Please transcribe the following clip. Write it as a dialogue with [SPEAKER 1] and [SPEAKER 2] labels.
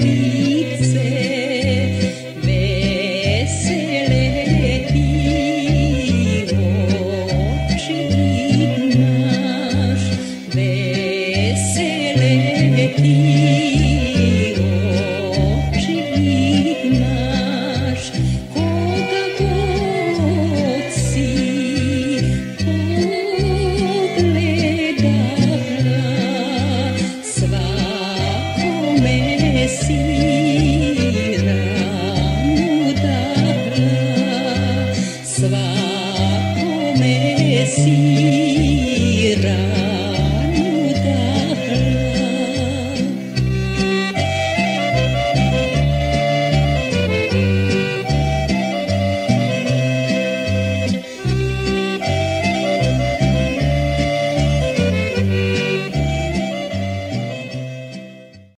[SPEAKER 1] baby. desira.